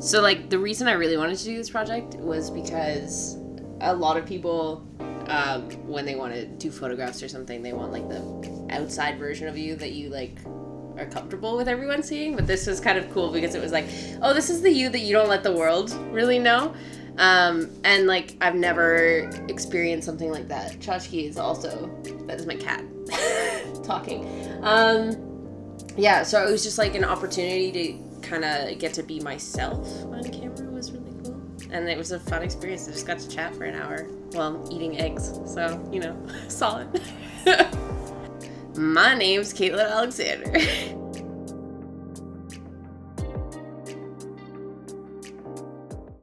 So like the reason I really wanted to do this project was because a lot of people um, when they want to do photographs or something, they want like the outside version of you that you like are comfortable with everyone seeing. But this was kind of cool because it was like, oh, this is the you that you don't let the world really know. Um, and like I've never experienced something like that. Chachki is also that is my cat talking. Um, yeah, so it was just like an opportunity to kind of get to be myself on camera was really cool, and it was a fun experience. I just got to chat for an hour while eating eggs, so you know, solid. my name's Kaitlyn Alexander.